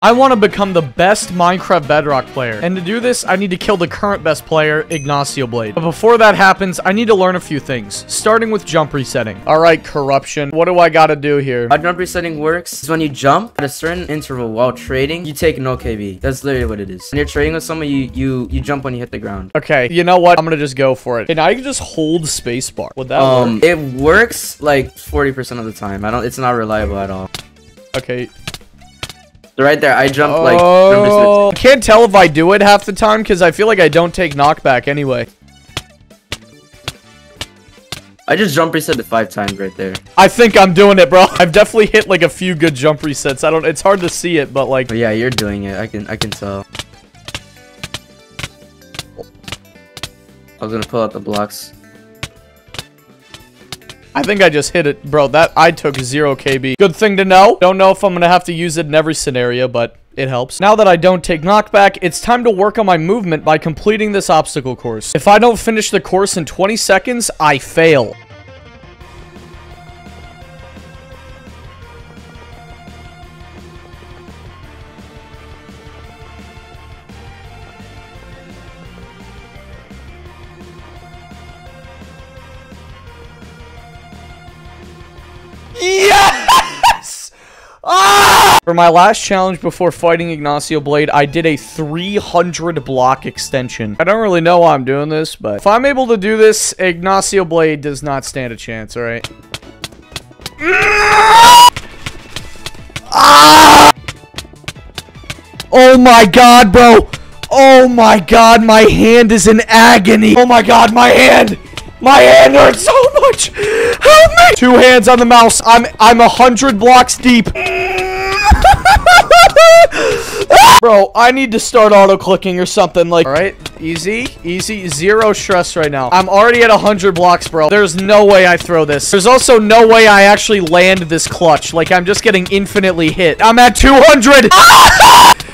I want to become the best Minecraft Bedrock player. And to do this, I need to kill the current best player, Ignacio Blade. But before that happens, I need to learn a few things, starting with jump resetting. All right, corruption. What do I got to do here? How jump resetting works is when you jump at a certain interval while trading, you take no KB. That's literally what it is. When you're trading with someone, you you you jump when you hit the ground. Okay, you know what? I'm gonna just go for it. And I can just hold spacebar. Would that Um, work? it works like 40% of the time. I don't. It's not reliable at all. Okay. Right there, I jumped like. Oh, I can't tell if I do it half the time because I feel like I don't take knockback anyway. I just jump reset it five times right there. I think I'm doing it, bro. I've definitely hit like a few good jump resets. I don't. It's hard to see it, but like. But yeah, you're doing it. I can I can tell. I was gonna pull out the blocks. I think I just hit it, bro. That I took zero KB. Good thing to know. Don't know if I'm gonna have to use it in every scenario, but it helps. Now that I don't take knockback, it's time to work on my movement by completing this obstacle course. If I don't finish the course in 20 seconds, I fail. For my last challenge before fighting Ignacio Blade, I did a 300 block extension. I don't really know why I'm doing this, but if I'm able to do this, Ignacio Blade does not stand a chance, alright? Ah! Oh my god, bro! Oh my god, my hand is in agony! Oh my god, my hand! My hand hurts so much! Help me! Two hands on the mouse. I'm I'm a hundred blocks deep. Bro, I need to start auto-clicking or something like Alright, easy, easy, zero stress right now. I'm already at 100 blocks, bro. There's no way I throw this. There's also no way I actually land this clutch. Like, I'm just getting infinitely hit. I'm at 200!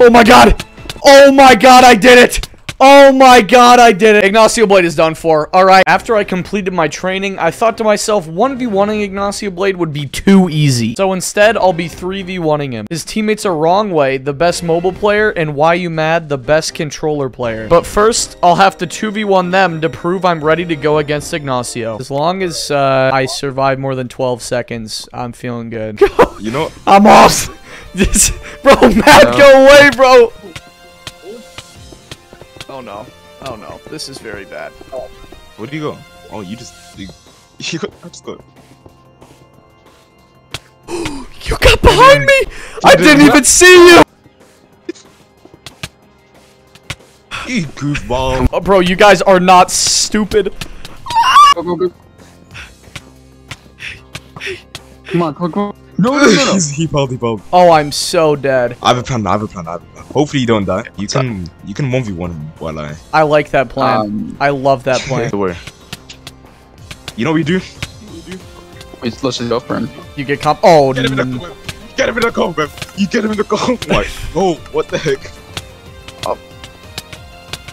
Oh my god! Oh my god, I did it! Oh my god, I did it! Ignacio Blade is done for. Alright, after I completed my training, I thought to myself, 1v1ing Ignacio Blade would be too easy. So instead, I'll be 3v1ing him. His teammates are Wrong Way, the best mobile player, and Why You Mad, the best controller player. But first, I'll have to 2v1 them to prove I'm ready to go against Ignacio. As long as uh, I survive more than 12 seconds, I'm feeling good. You know, I'm off. Bro, Matt, go away, bro. Oh no. Oh no. This is very bad. where do you go? Oh, you just you, you go, I just go. You got behind me. I did didn't not- even see you. You goofball. Oh, bro, you guys are not stupid. Go, go, go. Come on, come on, come on. No, no, no, no. He's, he pulled, he pulled. Oh, I'm so dead. I have a plan. I have a plan. I have a plan. Hopefully you don't die. You can you can one v one him while I. I like that plan. Um, I love that plan. Don't worry. You know what we do? It's let's just go for him. You get comp. Oh, Get him in the n- car. Get him in the car, man. You get him in the car. What? Oh, what the heck?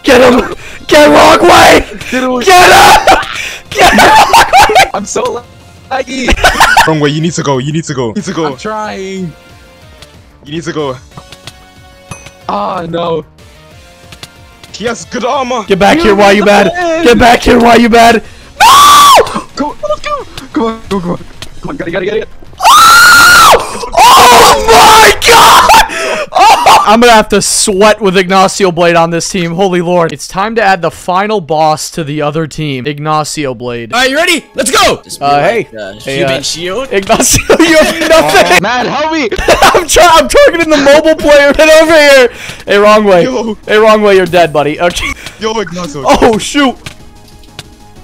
get him. Get wrong way. Get away. Get him. Get him. I'm so laggy. Wrong way. You need to go. You need to go. You need to go. I'm trying. You need to go. Ah, no. He has good armor. Get back here while you bad. Get back here while you bad. No! Come on, let's go. Come on, go, come on. Come on, gotta, gotta, gotta. Oh my god! Oh! I'm gonna have to sweat with Ignacio Blade on this team. Holy lord. It's time to add the final boss to the other team, Ignacio Blade. Alright, you ready? Let's go! Just be Uh, hey. uh, Hey, human uh, shield. Ignacio, you have nothing! Man, help me. I'm trying. I'm targeting the mobile player. Get over here! Hey, wrong way. Yo. Hey, wrong way. You're dead, buddy. Okay. Yo, Ignacio. Oh shoot!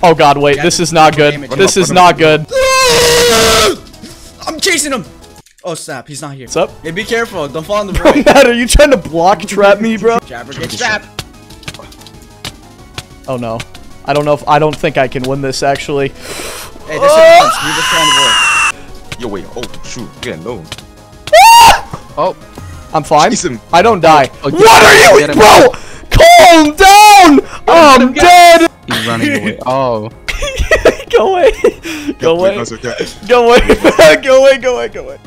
Oh god, wait. This is not good. This is not good. I'm chasing him! Oh snap, he's not here. What's up? Hey, be careful, don't fall in the Bro, void. Matt, are you trying to block trap me, bro? Jabber, get strapped. Oh no. I don't know if I don't think I can win this actually. Hey, this is punch. You just fall in the. Yo, wait. Oh, shoot. Again, no. Ah! Oh, I'm fine. Chase him. I don't die. Oh, what are you, bro? Calm down. I'm get dead. he's running away. Oh, go away. Go away. Ignacio, okay. Go away. go away. Go away. Go away.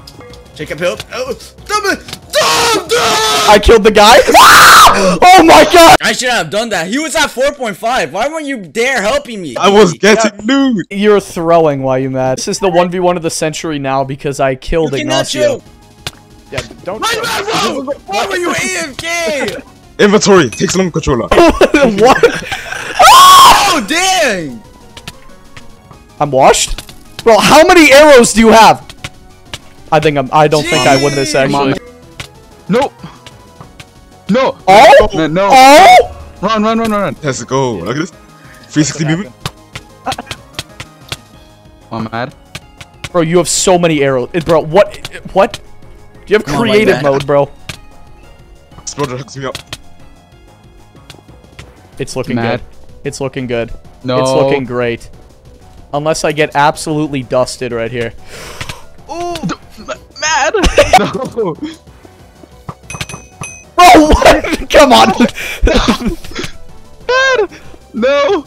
Take a pill. Oh, stop it! Stop I killed the guy. Ah! Oh my god! I should have done that. He was at 4.5. Why weren't you there helping me? I was getting nude. You're throwing while you mad. This is the 1v1 of the century now because I killed You cannot Ignacio. chill. Yeah, don't My bad, bro. Why were you AFK? Inventory. Takes long controller. what? oh, dang. I'm washed? Bro, how many arrows do you have? I think I'm I don't think I win this Jeez. actually. No. No. Oh? No. no. Oh! Run, run, run, run, run. Let's go. Look at this. 360 movement. I'm mad. Bro, you have so many arrows. Eh, Bro, what what? Do you have Come like creative that. mode, bro? Exploder hooks me up. It's looking Mad. good. It's looking good. No. It's looking great. Unless I get absolutely dusted right here. No. Bro, oh, what? Come on. No.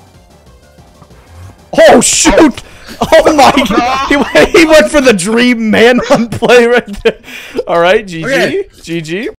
Oh shoot! Oh, oh my oh, god! He, went- he went for the dream manhunt play right there. All right, GG, Okay. GG.